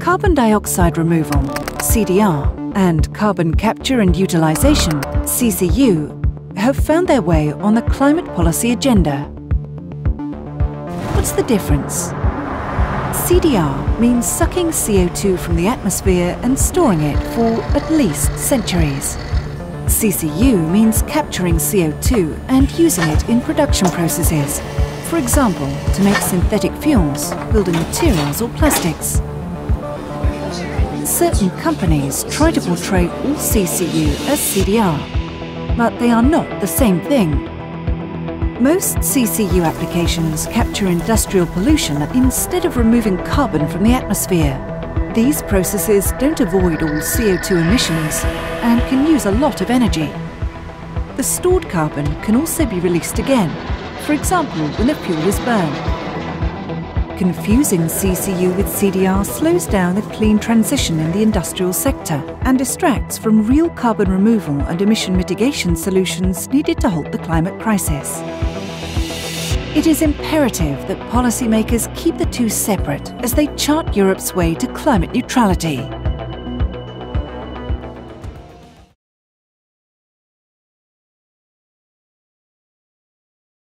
Carbon dioxide removal, CDR, and carbon capture and utilisation, CCU, have found their way on the climate policy agenda. What's the difference? CDR means sucking CO2 from the atmosphere and storing it for at least centuries. CCU means capturing CO2 and using it in production processes, for example, to make synthetic fuels, building materials or plastics. Certain companies try to portray all CCU as CDR, but they are not the same thing. Most CCU applications capture industrial pollution instead of removing carbon from the atmosphere. These processes don't avoid all CO2 emissions and can use a lot of energy. The stored carbon can also be released again, for example when the fuel is burned. Confusing CCU with CDR slows down the clean transition in the industrial sector and distracts from real carbon removal and emission mitigation solutions needed to halt the climate crisis. It is imperative that policymakers keep the two separate as they chart Europe's way to climate neutrality.